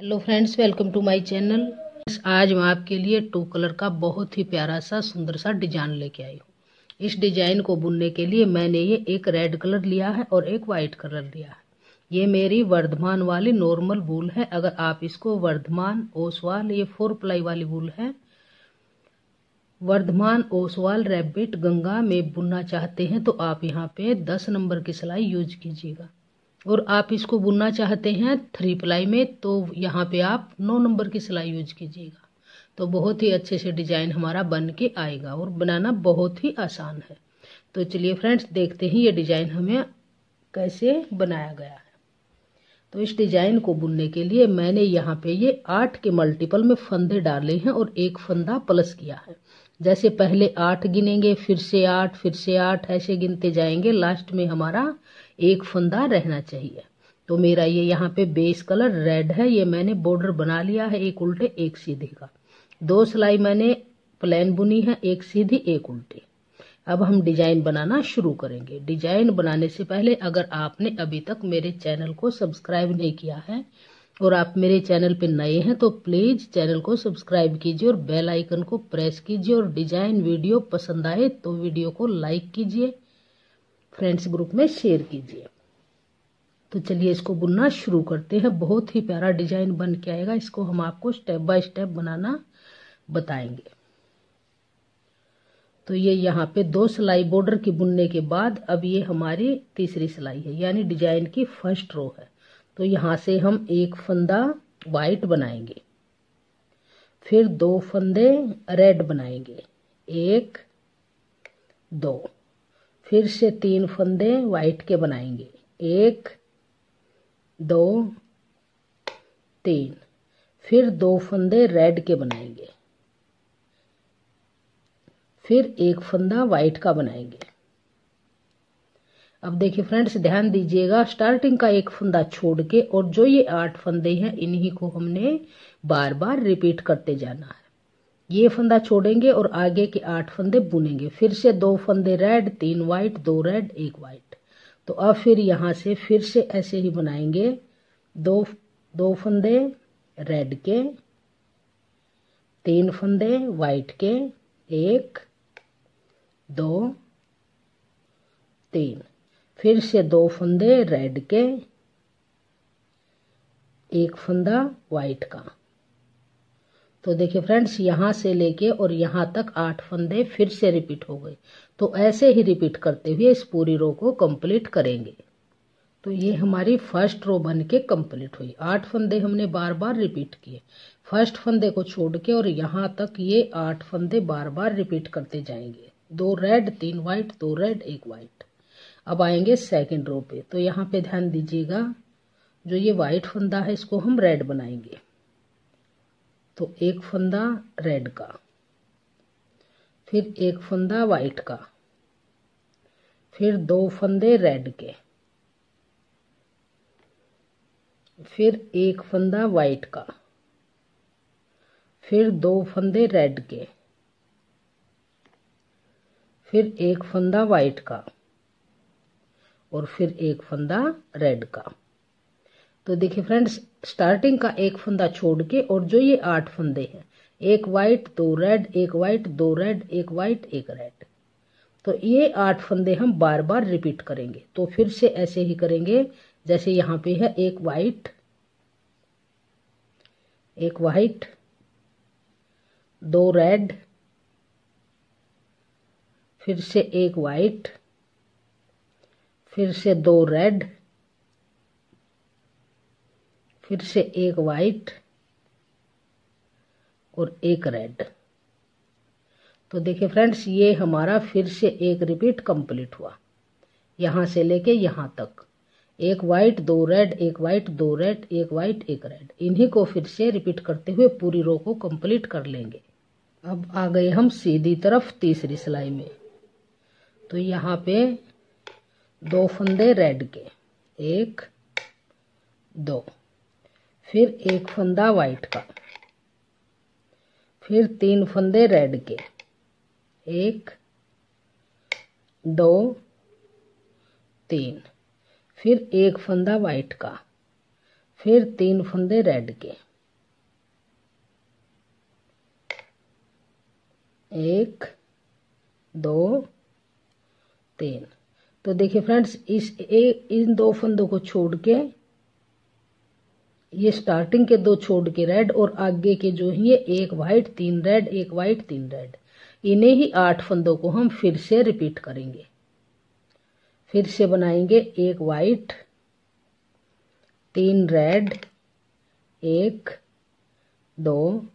Hello friends welcome to my channel आज मैं आपके लिए टू कलर का बहुत ही प्यारा सा, सुंदर सा डिज़ाइन लेके आई हूँ। इस डिज़ाइन को बुनने के लिए मैंने ये एक रेड कलर लिया है और एक वाइट कलर लिया है। ये मेरी वर्धमान वाली नॉर्मल वूल है। अगर आप इसको वर्धमान, ओसवाल, ये फोर प्लाई वाली वूल है, वर्धमान, ओसवाल रैबिट गंगा में बुनना चाहते हैं तो आप यहाँ पे दस नंबर की सिलाई यूज़ कीजिएगा। और आप इसको बुनना चाहते हैं थ्री प्लाई में तो यहाँ पे आप नौ नंबर की सिलाई यूज़ कीजिएगा। तो बहुत ही अच्छे से डिज़ाइन हमारा बन के आएगा और बनाना बहुत ही आसान है। तो चलिए फ्रेंड्स, देखते हैं ये डिज़ाइन हमें कैसे बनाया गया है। तो इस डिज़ाइन को बुनने के लिए मैंने यहाँ पे ये आठ के मल्टीपल में फंदे डाले हैं और एक फंदा प्लस किया है। जैसे पहले आठ गिनेंगे, फिर से आठ, फिर से आठ, ऐसे गिनते जाएँगे, लास्ट में हमारा एक फंदा रहना चाहिए। तो मेरा ये यहाँ पे बेस कलर रेड है, ये मैंने बॉर्डर बना लिया है, एक उल्टे, एक सीधे का। दो सिलाई मैंने प्लेन बुनी है, एक सीधी, एक उल्टी। अब हम डिज़ाइन बनाना शुरू करेंगे। डिज़ाइन बनाने से पहले अगर आपने अभी तक मेरे चैनल को सब्सक्राइब नहीं किया है और आप मेरे चैनल पे नए हैं तो प्लीज़ चैनल को सब्सक्राइब कीजिए और बेल आइकन को प्रेस कीजिए और डिज़ाइन वीडियो पसंद आए तो वीडियो को लाइक कीजिए। फ्रेंड्स ग्रुप में शेयर कीजिए। तो चलिए इसको बुनना शुरू करते हैं। बहुत ही प्यारा डिज़ाइन बन के आएगा। इसको हम आपको स्टेप बाय स्टेप बनाना बताएँगे। तो ये यहाँ पे दो सिलाई बॉर्डर की बुनने के बाद अब ये हमारी तीसरी सिलाई है, यानी डिज़ाइन की फ़र्स्ट रो है। तो यहाँ से हम एक फंदा वाइट बनाएँगे। फिर दो फंदे रेड बनाएँगे। एक, दो। फिर से तीन फंदे वाइट के बनाएँगे। एक, दो, तीन। फिर दो फंदे रेड के बनाएँगे। फिर एक फंदा वाइट का बनाएँगे। अब देखिए फ्रेंड्स ध्यान दीजिएगा स्टार्टिंग का एक फंदा छोड़ के और जो ये आठ फंदे हैं, इन्हीं को हमने बार बार रिपीट करते जाना है। ये फंदा छोड़ेंगे और आगे के आठ फंदे बुनेंगे। फिर से दो फंदे रेड तीन वाइट दो रेड एक वाइट तो अब फिर यहाँ से फिर से ऐसे ही बनाएँगे। दो दो फंदे रेड के, तीन फंदे वाइट के, एक, दो, तीन. फिर से दो फंदे रेड के, एक फंदा वाइट का. तो देखिए फ्रेंड्स, यहाँ से लेके और यहाँ तक आठ फंदे फिर से रिपीट हो गए। तो ऐसे ही रिपीट करते हुए इस पूरी रो को कंप्लीट करेंगे। तो ये हमारी फ़र्स्ट रो बन के कंप्लीट हुई। आठ फंदे हमने बार बार रिपीट किए। फ़र्स्ट फंदे को छोड़ के और यहाँ तक ये आठ फंदे बार बार रिपीट करते जाएँगे। दो रेड, तीन वाइट, दो रेड, एक वाइट। अब आएँगे सेकेंड रो पे। तो यहाँ पे ध्यान दीजिएगा, जो ये वाइट फंदा है, इसको हम रेड बनाएँगे। तो एक फंदा रेड का, फिर एक फंदा वाइट का, फिर दो फंदे रेड के, फिर एक फंदा वाइट का, फिर दो फंदे रेड के, फिर एक फंदा वाइट का और फिर एक फंदा रेड का। तो देखिए फ्रेंड्स स्टार्टिंग का एक फंदा छोड़ के और जो ये आठ फंदे हैं, एक वाइट दो रेड एक वाइट दो रेड एक वाइट एक रेड तो ये आठ फंदे हम बार बार रिपीट करेंगे। तो फिर से ऐसे ही करेंगे, जैसे यहाँ पे है एक वाइट एक वाइट दो रेड फिर से एक वाइट फिर से दो रेड फिर से एक वाइट और एक रेड तो देखिए फ्रेंड्स ये हमारा फिर से एक रिपीट कंप्लीट हुआ। यहाँ से लेके यहाँ तक। एक वाइट दो रेड एक वाइट दो रेड एक वाइट एक रेड इन्हीं को फिर से रिपीट करते हुए पूरी रो को कंप्लीट कर लेंगे। अब आ गए हम सीधी तरफ़ तीसरी सिलाई में। तो यहाँ पे दो फंदे रेड के। एक, दो। फिर एक फंदा वाइट का। फिर तीन फंदे रेड के। एक दो तीन। फिर एक फंदा वाइट का। फिर तीन फंदे रेड के। एक दो तीन। तो देखिए फ्रेंड्स इस ए, इन दो फंदों को छोड़ के ये स्टार्टिंग के दो छोड़ के रेड और आगे के जो है एक वाइट तीन रेड एक वाइट तीन रेड इन्हें ही आठ फंदों को हम फिर से रिपीट करेंगे. फिर से बनाएँगे एक वाइट तीन रेड एक, दो,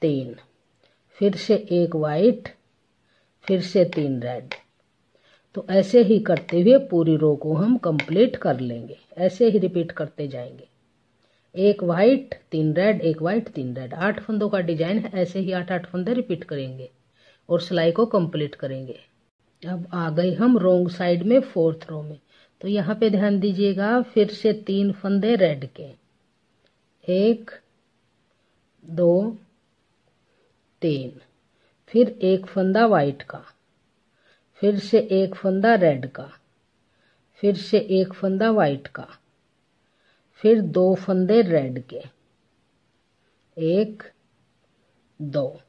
तीन. फिर से एक वाइट फिर से तीन रेड तो ऐसे ही करते हुए पूरी रो को हम कंप्लीट कर लेंगे. ऐसे ही रिपीट करते जाएँगे. एक वाइट तीन रेड एक वाइट तीन रेड आठ फंदों का डिज़ाइन है, ऐसे ही आठ आठ फंदे रिपीट करेंगे और सिलाई को कंप्लीट करेंगे। अब आ गए हम रोंग साइड में फोर्थ रो में। तो यहाँ पे ध्यान दीजिएगा, फिर से तीन फंदे रेड के। एक, दो, तीन। फिर एक फंदा वाइट का। फिर से एक फंदा रेड का। फिर से एक फंदा वाइट का। फिर दो फंदे रेड के। एक, दो।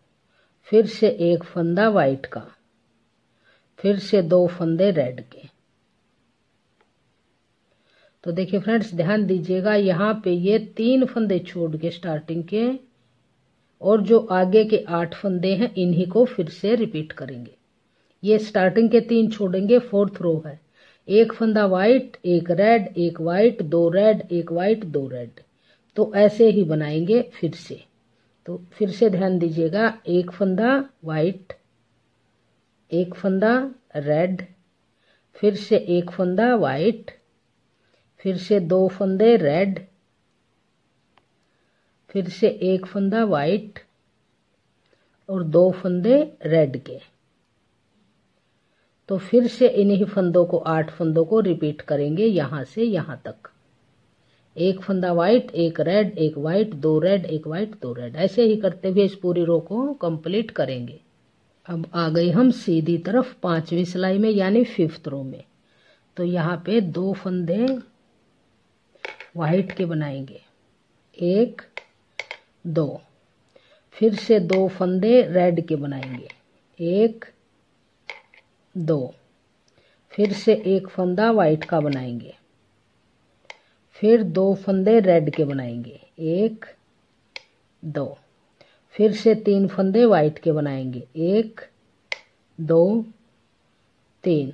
फिर से एक फंदा वाइट का। फिर से दो फंदे रेड के। तो देखिए फ्रेंड्स ध्यान दीजिएगा, यहाँ पे ये तीन फंदे छोड़ के स्टार्टिंग के और जो आगे के आठ फंदे हैं, इन्हीं को फिर से रिपीट करेंगे। ये स्टार्टिंग के तीन छोड़ेंगे फोर्थ रो है। एक फंदा वाइट एक रेड एक वाइट दो रेड एक वाइट दो रेड तो ऐसे ही बनाएँगे फिर से. तो फिर से ध्यान दीजिएगा, एक फंदा वाइट एक फंदा रेड फिर से एक फंदा वाइट फिर से दो फंदे रेड फिर से एक फंदा वाइट और दो फंदे रेड के. तो फिर से इन्हीं फंदों को आठ फंदों को रिपीट करेंगे यहाँ से यहाँ तक। एक फंदा वाइट एक रेड एक वाइट दो रेड एक वाइट दो रेड ऐसे ही करते हुए इस पूरी रो को कंप्लीट करेंगे। अब आ गए हम सीधी तरफ़ पांचवी सिलाई में, यानी फिफ्थ रो में। तो यहाँ पे दो फंदे वाइट के बनाएँगे। एक, दो। फिर से दो फंदे रेड के बनाएँगे। एक दो। फिर से एक फंदा वाइट का बनाएँगे। फिर दो फंदे रेड के बनाएँगे। एक, दो। फिर से तीन फंदे वाइट के बनाएँगे। एक, दो, तीन।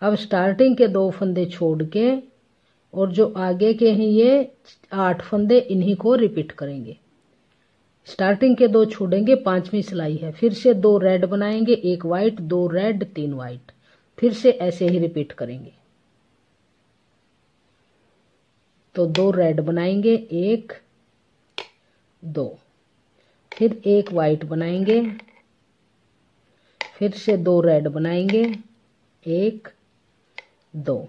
अब स्टार्टिंग के दो फंदे छोड़ के और जो आगे के हैं ये आठ फंदे इन्हीं को रिपीट करेंगे। स्टार्टिंग के दो छोड़ेंगे पांचवी सिलाई है। फिर से दो रेड बनाएँगे, एक वाइट दो रेड तीन वाइट फिर से ऐसे ही रिपीट करेंगे। तो दो रेड बनाएँगे, एक, दो। फिर एक वाइट बनाएँगे, फिर से दो रेड बनाएँगे, एक, दो।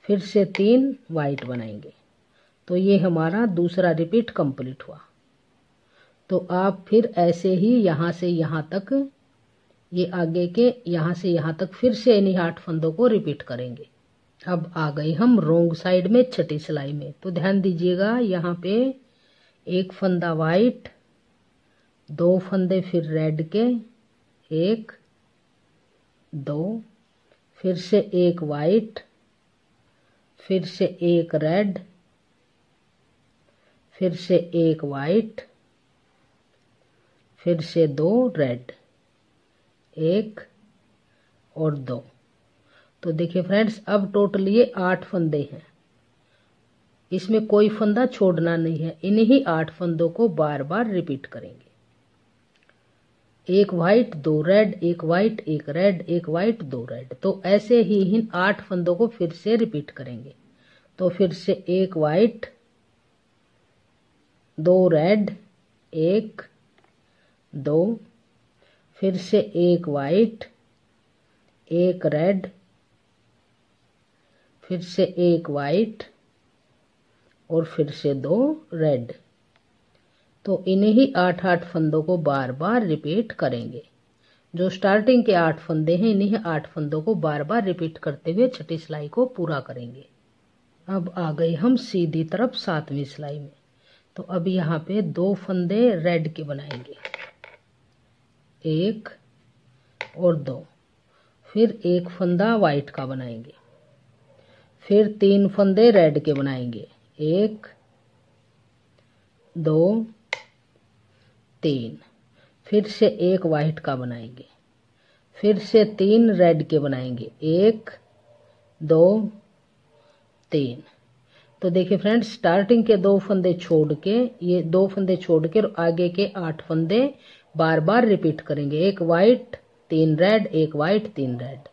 फिर से तीन वाइट बनाएँगे। तो ये हमारा दूसरा रिपीट कंप्लीट हुआ। तो आप फिर ऐसे ही यहाँ से यहाँ तक, ये आगे के यहाँ से यहाँ तक फिर से इन्हीं आठ फंदों को रिपीट करेंगे। अब आ गए हम रोंग साइड में छठी सिलाई में। तो ध्यान दीजिएगा, यहाँ पे एक फंदा वाइट दो फंदे फिर रेड के, एक, दो, फिर से एक वाइट फिर से एक रेड फिर से एक वाइट फिर से दो रेड एक और दो। तो देखिए फ्रेंड्स अब टोटल ये आठ फंदे हैं। इसमें कोई फंदा छोड़ना नहीं है। इन्हीं आठ फंदों को बार बार रिपीट करेंगे। एक वाइट दो रेड एक वाइट एक रेड एक वाइट दो रेड तो ऐसे ही इन आठ फंदों को फिर से रिपीट करेंगे। तो फिर से एक वाइट दो रेड एक दो, फिर से एक वाइट एक रेड फिर से एक वाइट और फिर से दो रेड तो इन्हें ही आठ आठ फंदों को बार बार रिपीट करेंगे। जो स्टार्टिंग के आठ फंदे हैं, इन्हीं आठ फंदों को बार बार रिपीट करते हुए छठी सिलाई को पूरा करेंगे। अब आ गए हम सीधी तरफ़ सातवीं सिलाई में। तो अब यहाँ पे दो फंदे रेड के बनाएँगे। एक और दो। फिर एक फंदा वाइट का बनाएँगे। फिर तीन फंदे रेड के बनाएँगे। एक, दो, तीन। फिर से एक वाइट का बनाएँगे। फिर से तीन रेड के बनाएँगे। एक, दो, तीन। तो देखिए फ्रेंड्स स्टार्टिंग के दो फंदे छोड़ के, ये दो फंदे छोड़ के आगे के आठ फंदे बार बार रिपीट करेंगे। एक वाइट तीन रेड एक वाइट तीन रेड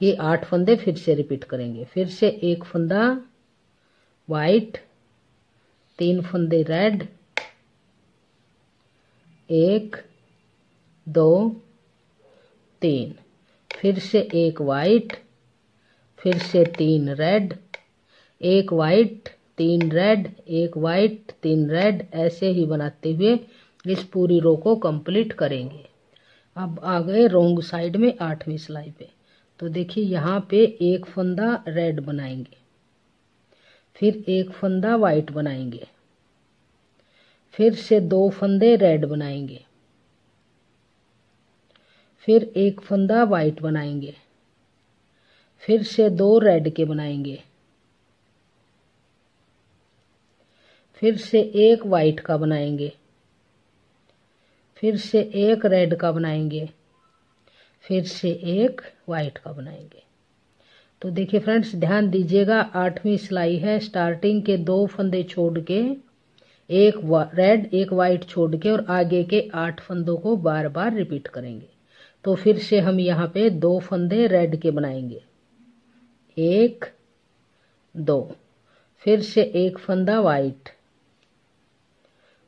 ये आठ फंदे फिर से रिपीट करेंगे। फिर से एक फंदा वाइट तीन फंदे रेड एक, दो, तीन। फिर से एक वाइट फिर से तीन रेड एक वाइट तीन रेड एक वाइट तीन रेड ऐसे ही बनाते हुए इस पूरी रो को कंप्लीट करेंगे। अब आ गए रोंग साइड में आठवीं सिलाई पे। तो देखिए, यहाँ पे एक फंदा रेड बनाएँगे। फिर एक फंदा वाइट बनाएँगे। फिर से दो फंदे रेड बनाएँगे। फिर एक फंदा वाइट बनाएँगे। फिर से दो रेड के बनाएँगे। फिर से एक वाइट का बनाएँगे। फिर से एक रेड का बनाएँगे। फिर से एक वाइट का बनाएँगे। तो देखिए फ्रेंड्स ध्यान दीजिएगा, आठवीं सिलाई है। स्टार्टिंग के दो फंदे छोड़ के, एक रेड एक वाइट छोड़ के और आगे के आठ फंदों को बार बार रिपीट करेंगे। तो फिर से हम यहाँ पे दो फंदे रेड के बनाएँगे। एक, दो। फिर से एक फंदा वाइट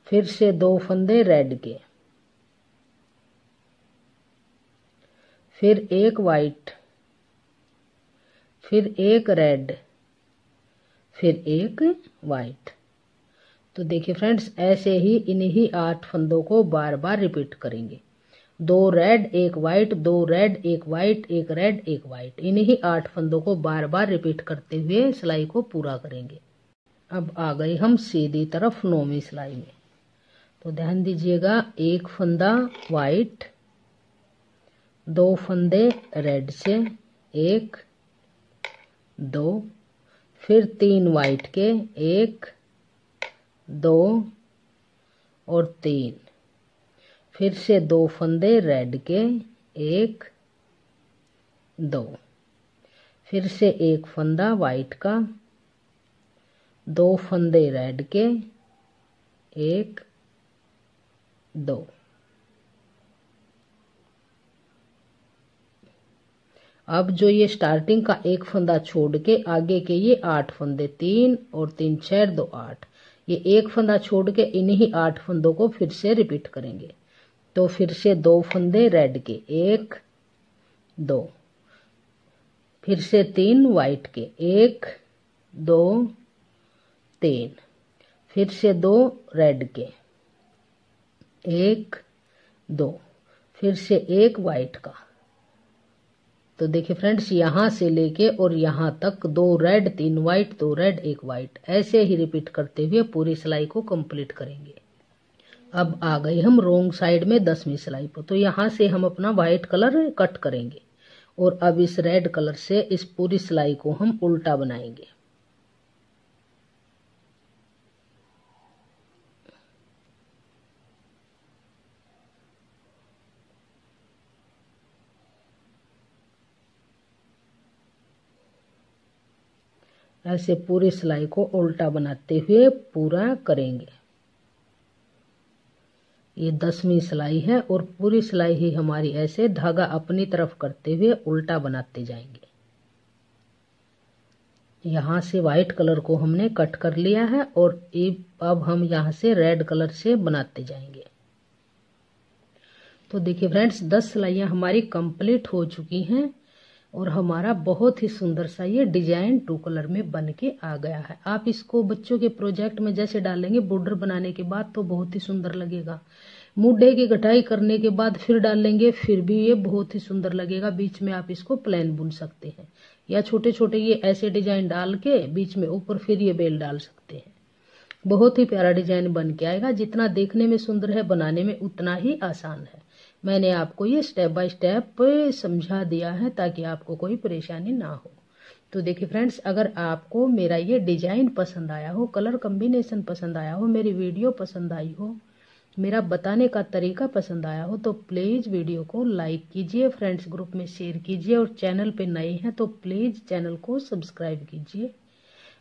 फिर से दो फंदे रेड के। फिर एक वाइट फिर एक रेड फिर एक वाइट तो देखिए फ्रेंड्स ऐसे ही इन्हीं आठ फंदों को बार बार रिपीट करेंगे. दो रेड एक वाइट दो रेड एक वाइट एक रेड एक वाइट इन्हीं आठ फंदों को बार बार रिपीट करते हुए सिलाई को पूरा करेंगे. अब आ गए हम सीधी तरफ़ नौवीं सिलाई में. तो ध्यान दीजिएगा, एक फंदा वाइट दो फंदे, रेड से एक, दो, फिर तीन वाइट के एक, दो और तीन। फिर से दो फंदे, रेड के एक, दो। फिर से एक फंदा वाइट का, दो फंदे, रेड के एक, दो। अब जो ये स्टार्टिंग का एक फंदा छोड़ के आगे के ये आठ फंदे, तीन और तीन, छह, दो, आठ, ये एक फंदा छोड़ के इन्हीं आठ फंदों को फिर से रिपीट करेंगे। तो फिर से दो फंदे रेड के, एक, दो, फिर से तीन वाइट के, एक, दो, तीन, फिर से दो रेड के, एक, दो, फिर से एक वाइट का। तो देखिए फ्रेंड्स, यहाँ से लेके और यहाँ तक दो रेड, तीन व्हाइट दो रेड, एक वाइट, ऐसे ही रिपीट करते हुए पूरी सिलाई को कंप्लीट करेंगे। अब आ गई हम रोंग साइड में दसवीं सिलाई पर। तो यहाँ से हम अपना व्हाइट कलर कट करेंगे और अब इस रेड कलर से इस पूरी सिलाई को हम उल्टा बनाएँगे। ऐसे पूरी सिलाई को उल्टा बनाते हुए पूरा करेंगे। ये दसवीं सिलाई है और पूरी सिलाई ही हमारी ऐसे धागा अपनी तरफ़ करते हुए उल्टा बनाते जाएँगे। यहाँ से वाइट कलर को हमने कट कर लिया है और अब हम यहाँ से रेड कलर से बनाते जाएँगे। तो देखिए फ्रेंड्स दस सिलाइयाँ हमारी कंप्लीट हो चुकी हैं। और हमारा बहुत ही सुंदर सा ये डिज़ाइन टू कलर में बन के आ गया है। आप इसको बच्चों के प्रोजेक्ट में जैसे डालेंगे बॉर्डर बनाने के बाद तो बहुत ही सुंदर लगेगा। मुड्ढे की कटाई करने के बाद फिर डालेंगे, फिर भी ये बहुत ही सुंदर लगेगा। बीच में आप इसको प्लेन बुन सकते हैं या छोटे छोटे ये ऐसे डिज़ाइन डाल के बीच में ऊपर फिर ये बेल डाल सकते हैं। बहुत ही प्यारा डिज़ाइन बन के आएगा। जितना देखने में सुंदर है, बनाने में उतना ही आसान है। मैंने आपको ये स्टेप बाय स्टेप समझा दिया है ताकि आपको कोई परेशानी ना हो। तो देखिए फ्रेंड्स अगर आपको मेरा ये डिज़ाइन पसंद आया हो कलर कम्बिनेशन पसंद आया हो, मेरी वीडियो पसंद आई हो, मेरा बताने का तरीका पसंद आया हो तो प्लीज़ वीडियो को लाइक कीजिए फ्रेंड्स ग्रुप में शेयर कीजिए और चैनल पे नए हैं तो प्लीज़ चैनल को सब्सक्राइब कीजिए।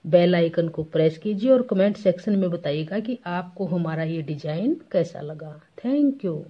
बेल आइकन को प्रेस कीजिए और कमेंट सेक्शन में बताइएगा कि आपको हमारा ये डिज़ाइन कैसा लगा। Thank you